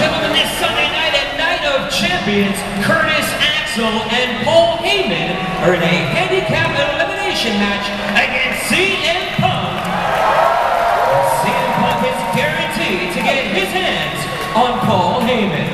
gentlemen, this Sunday night at Night of Champions, Curtis Axel and Paul Heyman are in a handicap elimination match against CM Punk. CM Punk is guaranteed to get his hands on Paul Heyman.